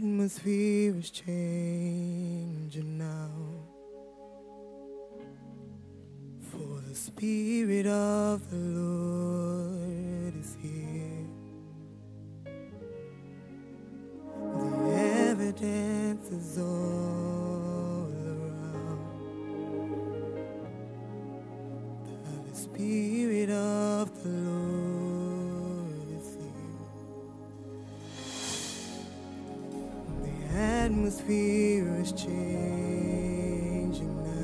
atmosphere is changing now. For the Spirit of the Lord is here. The evidence is all atmosphere is changing now.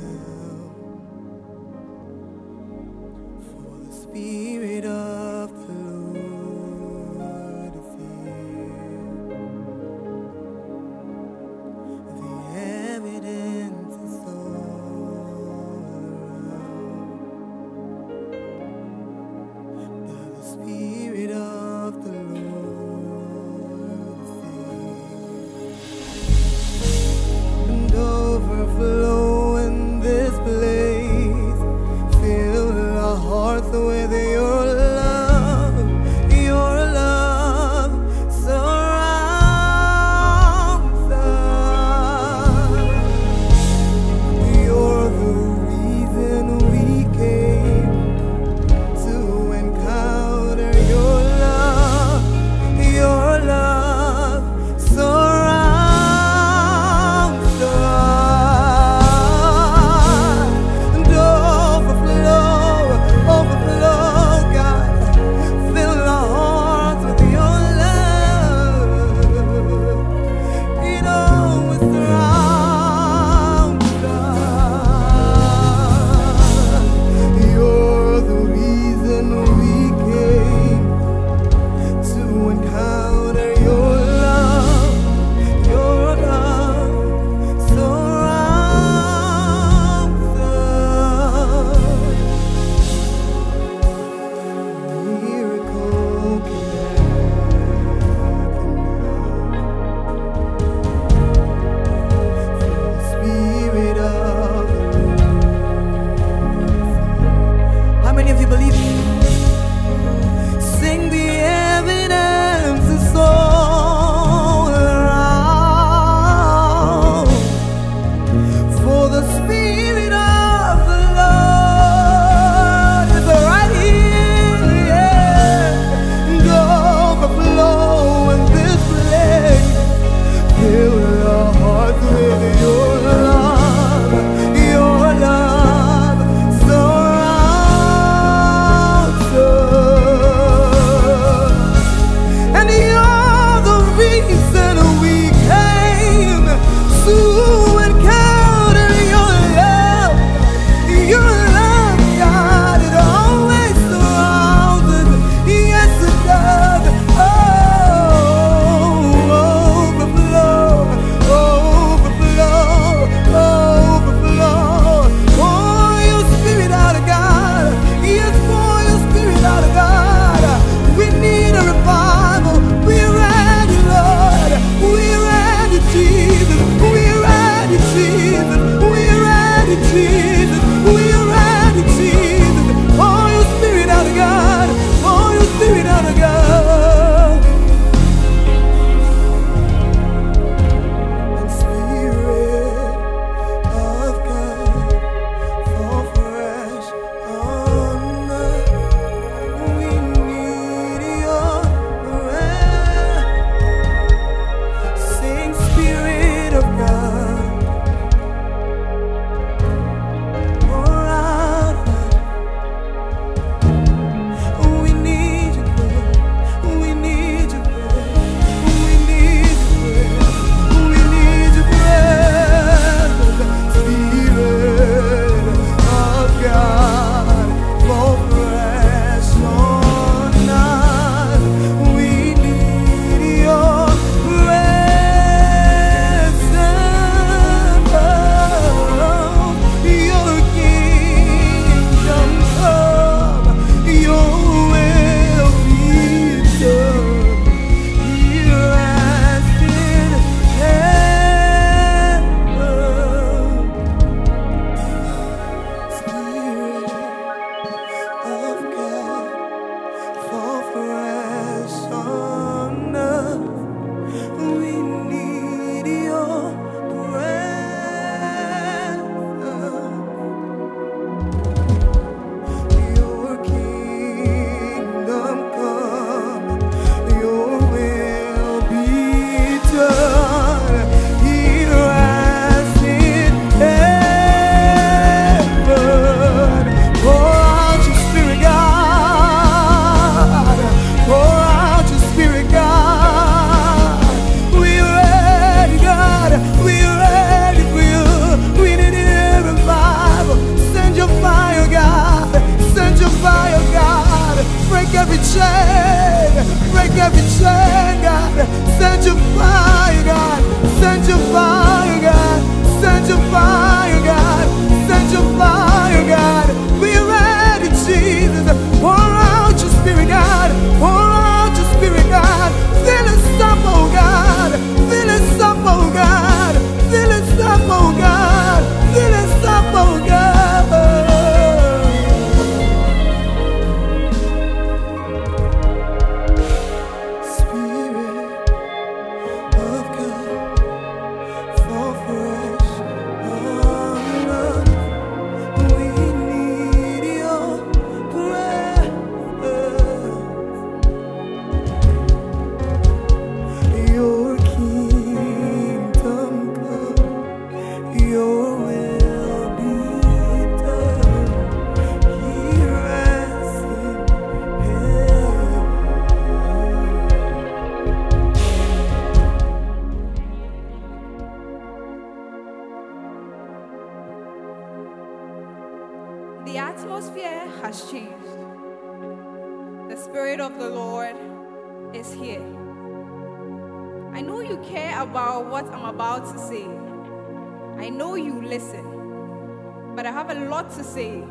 I know you listen. But I have a lot to say.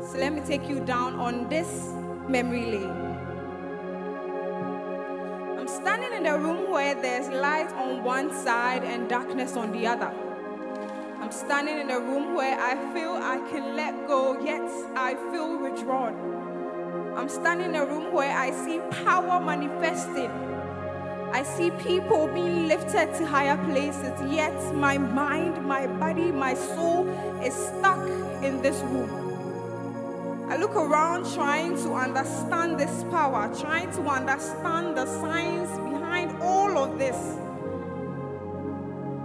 So let me take you down on this memory lane. I'm standing in a room where there's light on one side and darkness on the other. I'm standing in a room where I feel I can let go, yet I feel withdrawn. I'm standing in a room where I see power manifesting. I see people being lifted to higher places, yet my mind, my body, my soul is stuck in this room. I look around trying to understand this power, trying to understand the science behind all of this.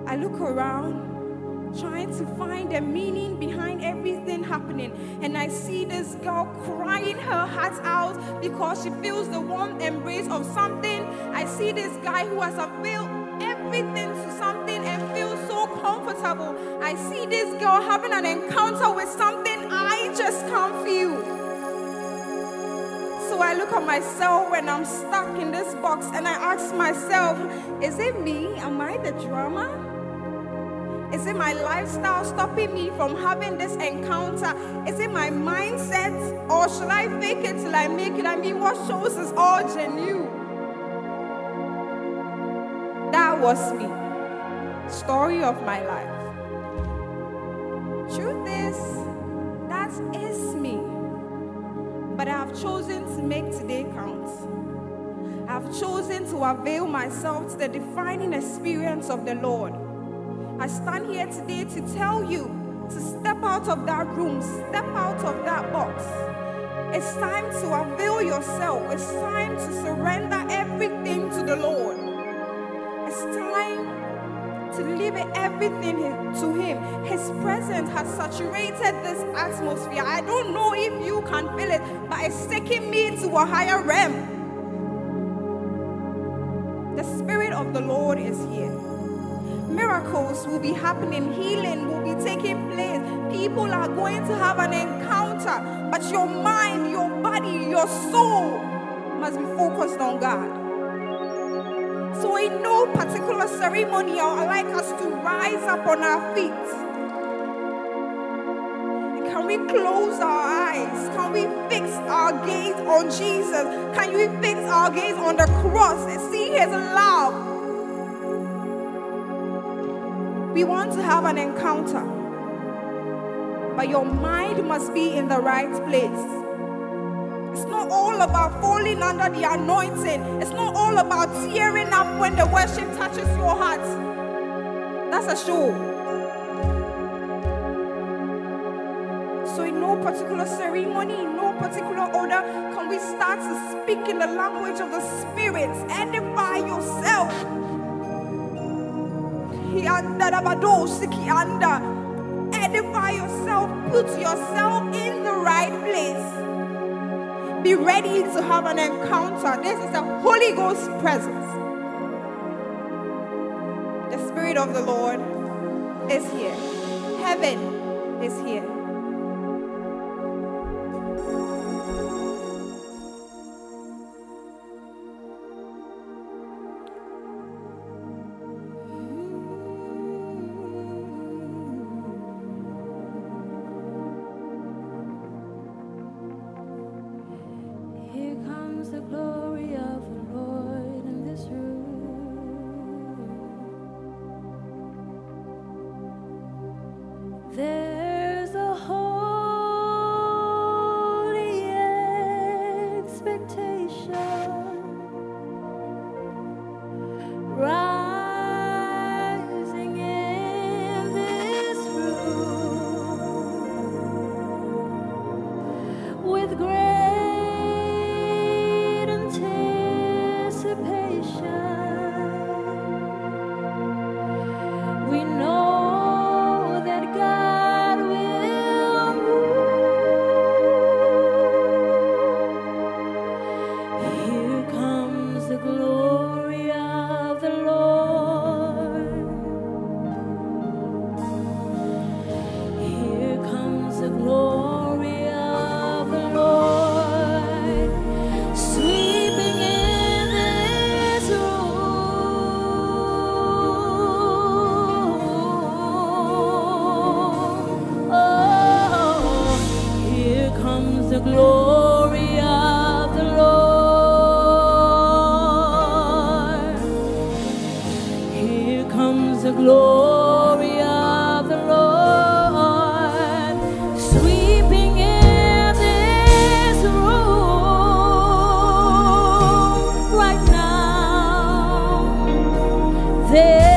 I look around trying to find a meaning behind everything happening. And I see this girl crying her heart out because she feels the warm embrace of something. I see this guy who has availed everything to something and feels so comfortable. I see this girl having an encounter with something I just can't feel. So I look at myself when I'm stuck in this box and I ask myself, is it me? Am I the drama? Is it my lifestyle stopping me from having this encounter? Is it my mindset? Or should I fake it till I make it? I mean, what shows is all genuine? That was me. Story of my life. Truth is, that is me. But I have chosen to make today count. I've chosen to avail myself to the defining experience of the Lord. I stand here today to tell you to step out of that room, step out of that box. It's time to avail yourself. It's time to surrender everything to the Lord. It's time to leave everything to Him. His presence has saturated this atmosphere. I don't know if you can feel it, but it's taking me to a higher realm. The Spirit of the Lord is here miracles will be happening, healing will be taking place. People are going to have an encounter, but your mind, your body, your soul must be focused on God. So, in no particular ceremony, I would like us to rise up on our feet. Can we close our eyes? Can we fix our gaze on Jesus? Can we fix our gaze on the cross and see his love? We want to have an encounter. But your mind must be in the right place. It's not all about falling under the anointing. It's not all about tearing up when the worship touches your heart. That's a show. So, in no particular ceremony, in no particular order, can we start to speak in the language of the Spirit? Edify yourself. Edify yourself, put yourself in the right place. Be ready to have an encounter. This is a Holy Ghost presence. The Spirit of the Lord is here, heaven is here. There's a there.